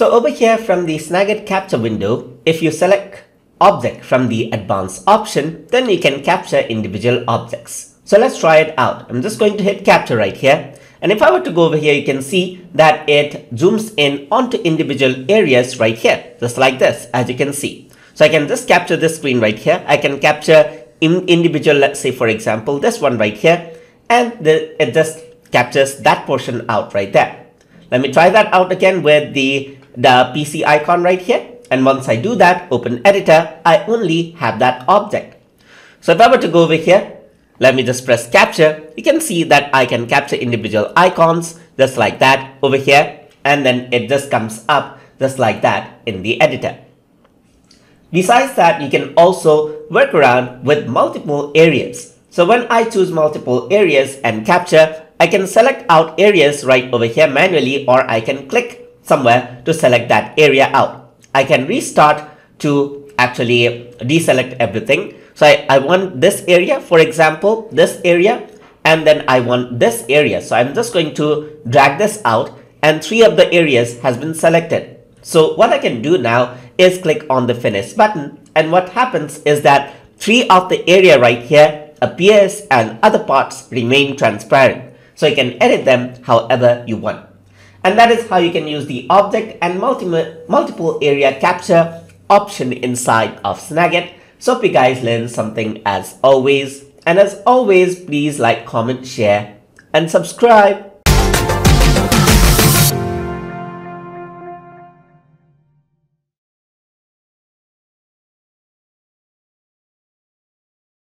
So over here from the Snagit capture window, if you select object from the advanced option, then you can capture individual objects. So let's try it out. I'm just going to hit capture right here. And if I were to go over here, you can see that it zooms in onto individual areas right here, just like this, as you can see. So I can just capture this screen right here. I can capture in individual, let's say for example, this one right here, and the, it just captures that portion out right there. Let me try that out again with the, the PC icon right here. And once I do that, open editor, I only have that object. So if I were to go over here, let me just press capture. You can see that I can capture individual icons just like that over here. And then it just comes up just like that in the editor. Besides that, you can also work around with multiple areas. So when I choose multiple areas and capture, I can select out areas right over here manually or I can click somewhere to select that area out. I can restart to actually deselect everything. So I, I want this area, for example, this area, and then I want this area. So I'm just going to drag this out and three of the areas has been selected. So what I can do now is click on the finish button and what happens is that three of the area right here appears and other parts remain transparent. So you can edit them however you want. And that is how you can use the object and multi multiple area capture option inside of Snagit. So hope you guys learned something as always. And as always, please like, comment, share, and subscribe.